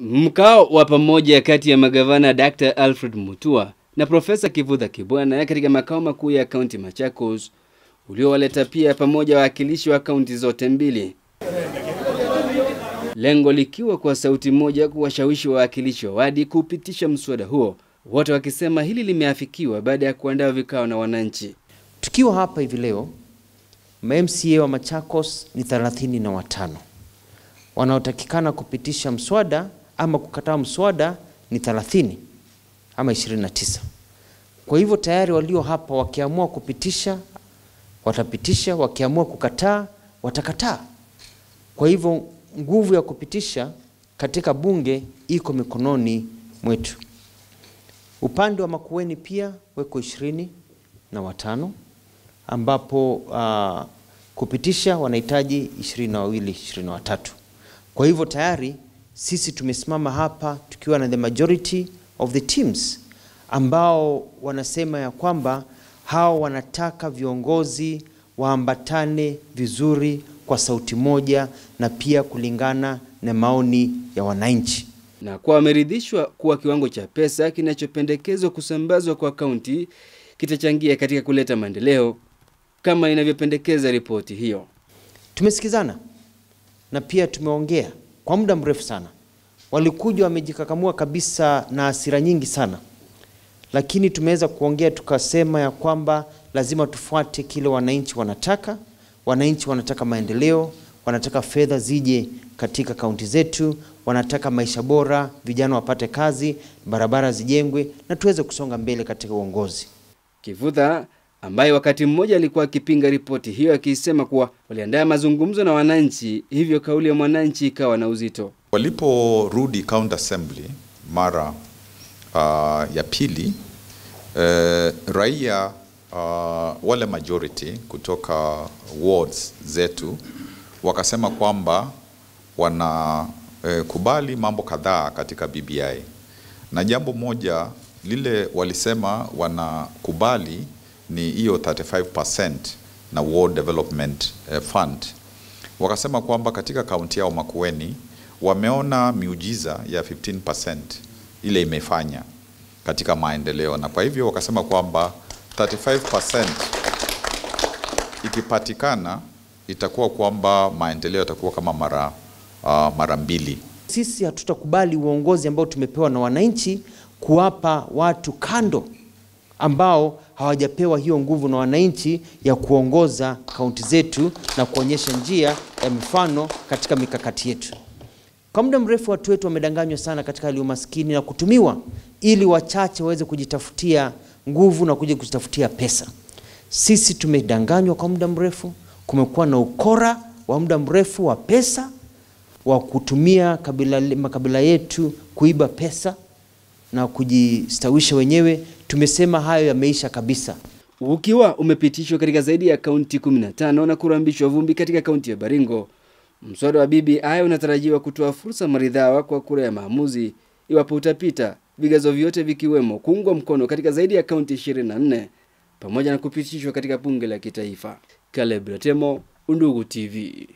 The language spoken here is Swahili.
Mkao wa pamoja kati ya magavana Dr. Alfred Mutua na Profesa Kivutha Kibwana katika makao makuu ya kaunti Machakos uliowaleta pia pamoja wawakilishi wa kaunti zote mbili, lengo likiwa kwa sauti moja kuwashawishi wawakilishi wa wadi kupitisha mswada huo, wote wakisema hili limeafikiwa baada ya kuandaa vikao na wananchi. Tukiwa hapa hivi leo, ma-MCA wa Machakos ni thelathini na watano wanaotakikana kupitisha mswada ama kukataa mswada ni 30 ama 29. Kwa hivyo tayari walio hapa wakiamua kupitisha watapitisha, wakiamua kukataa watakataa. Kwa hivyo nguvu ya kupitisha katika bunge iko mikononi mwetu. Upande wa Makueni pia weko ishirini na watano ambapo uh, kupitisha wanahitaji ishirini na wawili ishirini na watatu. Kwa hivyo tayari sisi tumesimama hapa tukiwa na the majority of the teams ambao wanasema ya kwamba hao wanataka viongozi waambatane vizuri kwa sauti moja na pia kulingana na maoni ya wananchi. na kwa wameridhishwa kuwa kiwango cha pesa kinachopendekezwa kusambazwa kwa kaunti kitachangia katika kuleta maendeleo kama inavyopendekeza ripoti hiyo. Tumesikizana na pia tumeongea kwa muda mrefu sana. Walikuja wamejikakamua kabisa na hasira nyingi sana, lakini tumeweza kuongea tukasema ya kwamba lazima tufuate kile wananchi wanataka. Wananchi wanataka maendeleo, wanataka fedha zije katika kaunti zetu, wanataka maisha bora, vijana wapate kazi, barabara zijengwe na tuweze kusonga mbele katika uongozi. Kivutha ambaye wakati mmoja alikuwa akipinga ripoti hiyo akisema kuwa waliandaa mazungumzo na wananchi, hivyo kauli ya mwananchi ikawa na uzito. Waliporudi county assembly mara uh, ya pili uh, raia uh, wale majority kutoka wards zetu wakasema kwamba wanakubali uh, mambo kadhaa katika BBI, na jambo moja lile walisema wanakubali ni hiyo 35% na World Development uh, Fund. Wakasema kwamba katika kaunti yao Makueni wameona miujiza ya 15% ile imefanya katika maendeleo, na kwa hivyo wakasema kwamba 35% ikipatikana itakuwa kwamba maendeleo yatakuwa kama mara uh, mara mbili. Sisi hatutakubali uongozi ambao tumepewa na wananchi kuwapa watu kando ambao hawajapewa hiyo nguvu na wananchi ya kuongoza kaunti zetu na kuonyesha njia ya mifano katika mikakati yetu. Kwa muda mrefu watu wetu wamedanganywa sana katika hali umaskini na kutumiwa ili wachache waweze kujitafutia nguvu na kuja kujitafutia pesa. Sisi tumedanganywa kwa muda mrefu, kumekuwa na ukora wa muda mrefu wa pesa wa kutumia kabila, makabila yetu kuiba pesa na kujistawisha wenyewe. Tumesema hayo yameisha kabisa. Ukiwa umepitishwa katika zaidi ya kaunti 15 na kurambishwa vumbi katika kaunti ya Baringo, mswada wa BBI unatarajiwa kutoa fursa maridhawa kwa kura ya maamuzi iwapo utapita, vigezo vyote vikiwemo kuungwa mkono katika zaidi ya kaunti 24 pamoja na kupitishwa katika bunge la kitaifa. Caleb Ratemo, Undugu TV.